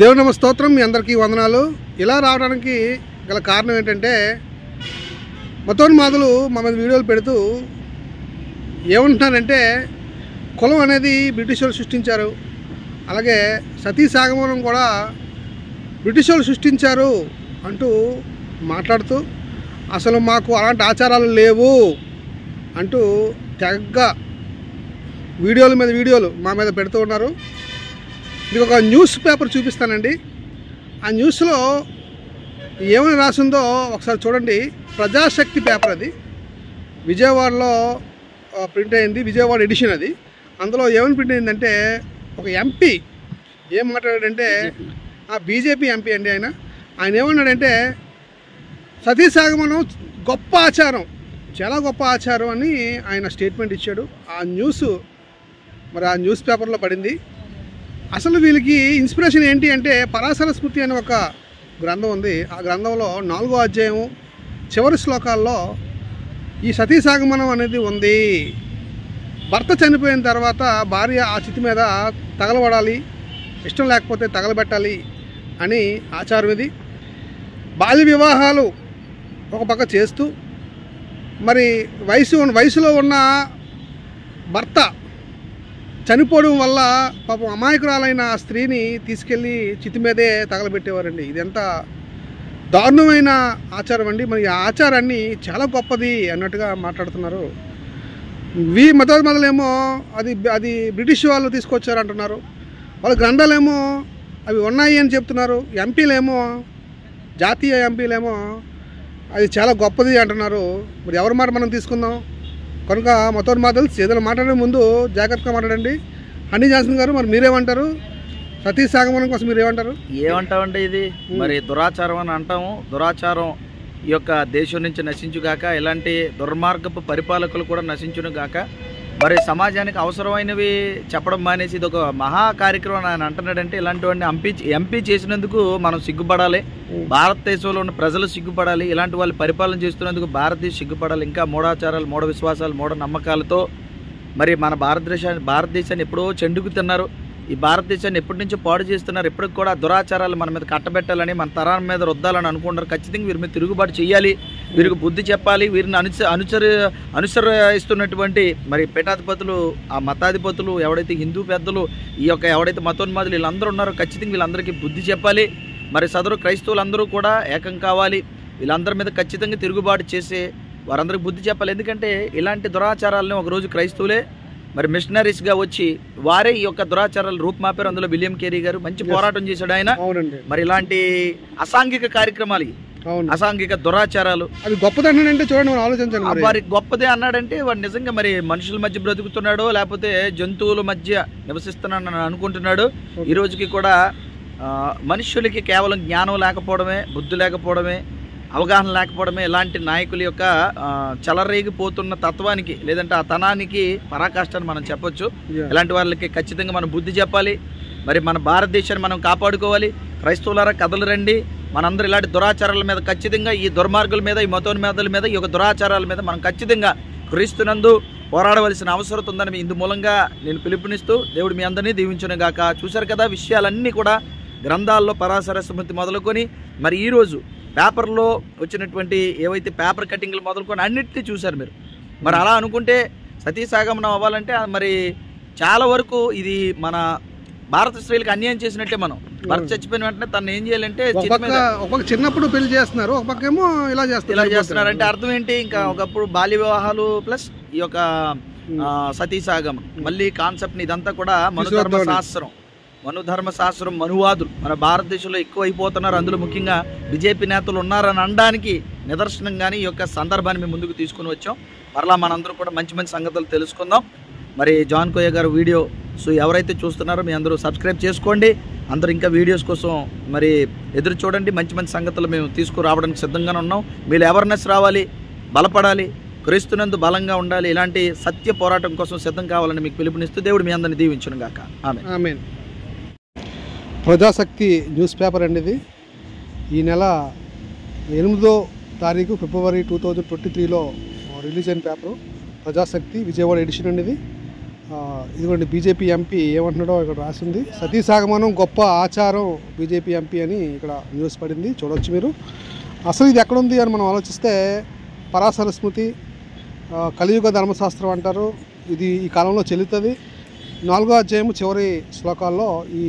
దేవుని నమ స్తోత్రం మీ అందరికీ వందనాలు. ఇలా రావడానికి గల కారణం ఏంటంటే మతోన్మాదులు మా మీద వీడియోలు పెడుతూ ఏమంటున్నారంటే కులం అనేది బ్రిటిష్ వాళ్ళు సృష్టించారు. అలాగే సతీ సాగమనం కూడా బ్రిటిష్ వాళ్ళు సృష్టించారు అంటూ మాట్లాడుతూ అసలు మాకు అలాంటి ఆచారాలు లేవు అంటూ తెగ వీడియోల మీద వీడియోలు మా మీద పెడుతూ ఉన్నారు. మీకు ఒక న్యూస్ పేపర్ చూపిస్తానండి. ఆ న్యూస్లో ఏమని రాసిందో ఒకసారి చూడండి. ప్రజాశక్తి పేపర్ అది. విజయవాడలో ప్రింట్ అయింది. విజయవాడ ఎడిషన్ అది. అందులో ఏమని ప్రింట్ అయిందంటే ఒక ఎంపీ ఏం మాట్లాడాడంటే ఆ బీజేపీ ఎంపీ అండి ఆయన. ఆయన ఏమన్నాడంటే సతీసాగమనం గొప్ప ఆచారం చాలా గొప్ప ఆచారం అని ఆయన స్టేట్మెంట్ ఇచ్చాడు. ఆ న్యూస్ మరి ఆ న్యూస్ పేపర్లో పడింది. అసలు వీళ్ళకి ఇన్స్పిరేషన్ ఏంటి అంటే పరాశర స్మృతి అనే ఒక గ్రంథం ఉంది. ఆ గ్రంథంలో నాలుగో అధ్యాయం చివరి శ్లోకాల్లో ఈ సతీసాగమనం అనేది ఉంది. భర్త చనిపోయిన తర్వాత భార్య ఆ చితి మీద తగలబడాలి ఇష్టం లేకపోతే తగలబెట్టాలి అని ఆచారం ఇది. బాల్య వివాహాలు ఒక పక్క చేస్తూ మరి వయసు వయసులో ఉన్న భర్త చనిపోవడం వల్ల పాపం అమాయకురాలైన ఆ స్త్రీని తీసుకెళ్ళి చితి మీదే తగలబెట్టేవారండి. ఇది ఎంత దారుణమైన ఆచారం అండి. మరి ఆ ఆచారాన్ని చాలా గొప్పది అన్నట్టుగా మాట్లాడుతున్నారు. వి మత మొదలేమో అది అది బ్రిటిష్ వాళ్ళు తీసుకొచ్చారు అంటున్నారు వాళ్ళ గ్రంథాలేమో అవి ఉన్నాయి అని చెప్తున్నారు. ఎంపీలేమో జాతీయ ఎంపీలేమో అది చాలా గొప్పది అంటున్నారు. మరి ఎవరి మాట మనం తీసుకుందాం? కనుక మతోన్మాదులు ఏదైనా మాట్లాడే ముందు జాగ్రత్తగా మాట్లాడండి. హనీ జాన్సన్ గారు మరి మీరేమంటారు? సతీ సాగమనం కోసం మీరు ఏమంటారు ఏమంటామంటే ఇది మరి దురాచారం అని అంటాము. దురాచారం ఈ యొక్క దేశం నుంచి నశించుగాక ఇలాంటి దుర్మార్గపు పరిపాలకులు కూడా నశించును గాక మరి సమాజానికి అవసరమైనవి చెప్పడం మానేసి ఇది ఒక మహా కార్యక్రమం ఆయన అంటున్నాడంటే ఇలాంటివన్నీ ఎంపీ ఎంపీ చేసినందుకు మనం సిగ్గుపడాలి. భారతదేశంలో ఉన్న ప్రజలు సిగ్గుపడాలి. ఇలాంటి వాళ్ళు పరిపాలన చేస్తున్నందుకు భారతదేశం సిగ్గుపడాలి. ఇంకా మూఢాచారాలు మూఢ విశ్వాసాలు మూఢ నమ్మకాలతో మరి మన భారతదేశాన్ని భారతదేశాన్ని ఎప్పుడో చెండుకు తిన్నారు ఈ భారతదేశాన్ని ఎప్పటి నుంచో పాడు చేస్తున్నారు. ఎప్పటికి కూడా దురాచారాలు మన మీద కట్టబెట్టాలని మన తరాల మీద రుద్దాలని అనుకుంటారు ఖచ్చితంగా వీరి మీద తిరుగుబాటు చేయాలి. వీరికి బుద్ధి చెప్పాలి వీరిని అనుస అనుసరి అనుసరిస్తున్నటువంటి మరి పీఠాధిపతులు ఆ మతాధిపతులు ఎవడైతే హిందూ పెద్దలు ఈ యొక్క ఎవడైతే మతోన్మాదులు వీళ్ళందరూ ఉన్నారో ఖచ్చితంగా వీళ్ళందరికీ బుద్ధి చెప్పాలి. మరి సదరు క్రైస్తవులందరూ కూడా ఏకం కావాలి. వీళ్ళందరి మీద ఖచ్చితంగా తిరుగుబాటు చేసే వారందరికీ బుద్ధి చెప్పాలి. ఎందుకంటే ఇలాంటి దురాచారాలను ఒకరోజు క్రైస్తవులే మరి మిషనరీస్గా వచ్చి వారే ఈ యొక్క దురాచారాలు రూపుమాపారు అందులో విలియం కేరీ గారు మంచి పోరాటం చేశాడు ఆయన. మరి ఇలాంటి అసాంఘిక కార్యక్రమాలు అసాంఘిక దురాచారాలు. అది గొప్పదంటే చూడండి ఆలోచించండి వారి గొప్పదే అన్నాడంటే వాడు నిజంగా మరి మనుషుల మధ్య బ్రతుకుతున్నాడో లేకపోతే జంతువుల మధ్య నివసిస్తున్నాడని అనుకుంటున్నాడు. ఈ రోజుకి కూడా ఆ, మనుష్యులకి కేవలం జ్ఞానం లేకపోవడమే బుద్ధి లేకపోవడమే అవగాహన లేకపోవడమే ఇలాంటి నాయకుల యొక్క చెలరేగిపోతున్న తత్వానికి లేదంటే ఆ తనానికి పరాకాష్టాన్ని మనం చెప్పొచ్చు. ఇలాంటి వాళ్ళకి ఖచ్చితంగా మనం బుద్ధి చెప్పాలి. మరి మన భారతదేశాన్ని మనం కాపాడుకోవాలి. క్రైస్తవులారా కథలు రండి. మనందరూ ఇలాంటి దురాచారాల మీద ఖచ్చితంగా ఈ దుర్మార్గుల మీద ఈ మతోన్మాదుల మీద ఈ యొక్క దురాచారాల మీద మనం ఖచ్చితంగా క్రీస్తునందు పోరాడవలసిన అవసరం ఉందని ఇందు మూలంగా నేను పిలుపునిస్తూ దేవుడు మీ అందరినీ దీవించును గాక. చూశారు కదా విషయాలన్నీ కూడా గ్రంథాల్లో పరాశర స్మృతి మొదలుకొని మరి ఈరోజు పేపర్లో వచ్చినటువంటి ఏవైతే పేపర్ కటింగ్లు మొదలుకొని అన్నిటినీ చూశారు మీరు. మరి అలా అనుకుంటే సతీసాగమనం అవ్వాలంటే మరి చాలా వరకు ఇది మన భారత స్త్రీలకు అన్యాయం చేసినట్టే మనం. భర్త చచ్చిపోయిన వెంటనే తను ఏం చేయాలంటే చిన్నప్పుడు పెళ్ళి చేస్తున్నారు ఒక పక్క ఏమో ఇలా చేస్తున్నారు ఇలా చేస్తున్నారంటే అర్థం ఏంటి? ఇంకా ఒకప్పుడు బాల్య వివాహాలు ప్లస్ ఈ యొక్క ఆ, సతీసాగమం మళ్ళీ కాన్సెప్ట్ ఇదంతా కూడా మనుధర్మ. శాస్త్రం మనుధర్మ శాస్త్రం మనువాదులు. మన భారతదేశంలో ఎక్కువ అయిపోతున్నారు అందులో ముఖ్యంగా బీజేపీ నేతలు ఉన్నారని అనడానికి నిదర్శనంగానే ఈ యొక్క సందర్భాన్ని మేము ముందుకు తీసుకుని వచ్చాం. మరలా మనందరం కూడా మంచి మంచి సంగతులు తెలుసుకుందాం. మరి జాన్ కోయ గారు వీడియో సో ఎవరైతే చూస్తున్నారో మీ అందరూ సబ్స్క్రైబ్ చేసుకోండి. అందరూ ఇంకా వీడియోస్ కోసం మరి ఎదురు చూడండి. మంచి మంచి సంగతులు మేము తీసుకురావడానికి సిద్ధంగానే ఉన్నాం. మీరు అవేర్నెస్ రావాలి బలపడాలి క్రీస్తునందు బలంగా ఉండాలి. ఇలాంటి సత్య పోరాటం కోసం సిద్ధం కావాలని మీకు పిలుపునిస్తూ దేవుడు మీ అందరిని దీవించను గాక. ఆమె ప్రజాశక్తి న్యూస్ పేపర్ అండి ఇది. ఈ నెల ఎనిమిదో తారీఖు ఫిబ్రవరి టూ థౌజండ్ ట్వంటీ త్రీలో రిలీజ్ అయిన పేపరు. ప్రజాశక్తి విజయవాడ ఎడిషన్ అండి ఇది. ఇదిగోండి బీజేపీ ఎంపీ ఏమంటున్నాడో ఇక్కడ రాసింది. సతీసాగమనం గొప్ప ఆచారం బీజేపీ ఎంపీ అని ఇక్కడ న్యూస్ పడింది. చూడవచ్చు మీరు. అసలు ఇది ఎక్కడుంది అని మనం ఆలోచిస్తే పరాశర స్మృతి కలియుగ ధర్మశాస్త్రం అంటారు. ఇది ఈ కాలంలో చెల్లుతుంది. నాలుగో అధ్యాయము చివరి శ్లోకాల్లో ఈ